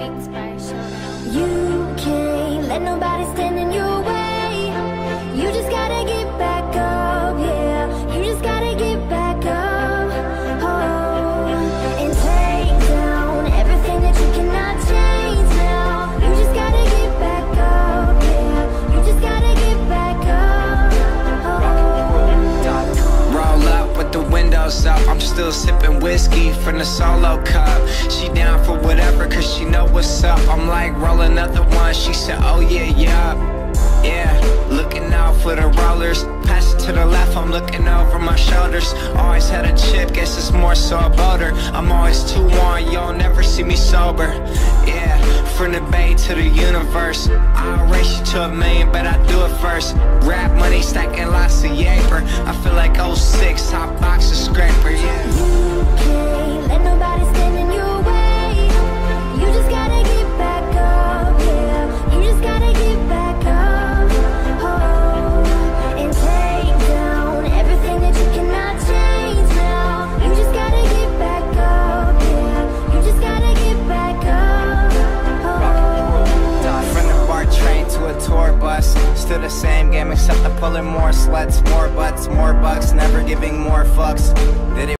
You can't let nobody stand in your way. You just gotta get back up, yeah. You just gotta get back up, oh. And take down everything that you cannot change now. You just gotta get back up, yeah. You just gotta get back up. Oh. Roll with the windows up. I'm still sipping whiskey from the solo cup. She down for whatever know what's up. I'm like, roll another one. She said, oh yeah, yeah. Yeah, looking out for the rollers. Pass it to the left, I'm looking over my shoulders. Always had a chip, guess it's more so about her. I'm always too on, y'all never see me sober. Yeah, from the bay to the universe. I'll race you to a million, but I do it first. Rap money stacking lots of yaper. I feel like 06, hot box of scraper, yeah. Still the same game except I'm pulling more sluts More butts, more bucks Never giving more fucks. Did it